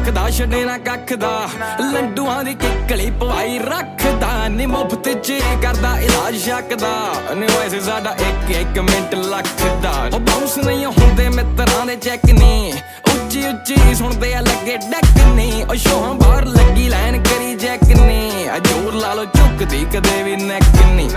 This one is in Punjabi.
ਰੱਖਦਾ ਛੱਡੇ ਨਾ ਕੱਖ ਦਾ ਲੰਡੂਆਂ ਦੀ ਕਿੱਕਲੀ ਪਵਾਈ ਰੱਖਦਾ। ਨੀ ਮੁਫਤ ਚ ਕਰਦਾ, ਇਲਾਜ ਸ਼ੱਕ ਨੀ ਵੈਸੇ ਸਾਡਾ ਇੱਕ ਇੱਕ ਮਿੰਟ ਲੱਖਦਾ। ਉਹ ਬਾਉਂਸ ਨਹੀਂ ਹੁੰਦੇ, ਮਿੱਤਰਾਂ ਦੇ ਚੈੱਕ ਨਹੀਂ ਉੱਚੀ ਉੱਚੀ ਸੁਣਦੇ ਆ, ਲੱਗੇ ਡੈਕ ਨਹੀਂ ਉਹ ਸ਼ੋਹਾਂ ਬਾਹਰ ਲੱਗੀ, ਲਾਈਨ ਕਰੀ, ਜੈਕ ਨਹੀਂ ਆ ਲਾ ਲੋ ਝੁਕਦੀ ਕਦੇ ਵੀ ਨੈਕ ਨਹੀਂ